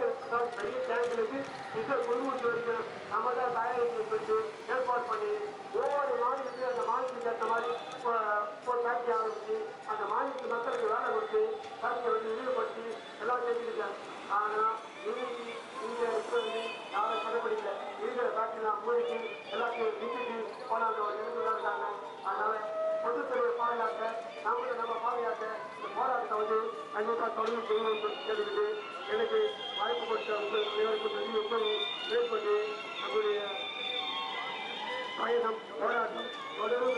tanker அதாவது பெரிய டேங்கருக்கு மிக கொள்முதல் வரைக்கும் நம்ம தான் தயாரிப்பு பெற்று ஏற்பாடு பண்ணி ஒவ்வொரு மாநிலத்தையும் அந்த மாநிலத்துக்கு ஏற்ற மாதிரி இப்போ- இப்போ ஃபேக்டரி ஆரம்பிச்சு அந்த மாநிலத்து மக்களுக்கு வேலை கொடுத்து ஃபேக்டரியை வந்து விரிவுபடுத்தி எல்லாம் செஞ்சுருக்காங்க ஆனால் இன்னைக்கு இங்கே இப்போ வந்து யாரும் கடைபிடிக்கல இருக்கிற ஃபேக்டரிலாம் மூடிக்கு எல்லாத்தையும் விட்டுட்டு போனாங்க ஒரு இடத்துல தான் இருக்காங்க அதனால் பொதுத்துறையை பாதுகாக்க நம்மளை நம்ம பாதுகாக்க இந்த போராட்டத்தை வந்து கண்டிப்பாக தொடர்ந்து செய்யணும் என்று எனக்கு ಪ್ರತಿಯೊಬ್ಬರು ಪ್ರತಿಯೊಬ್ಬರು ಸೇರ್ಪಡೆ ನಮಗೆ ಸಾಯದ ಹೋರಾಟ ಮೊದಲು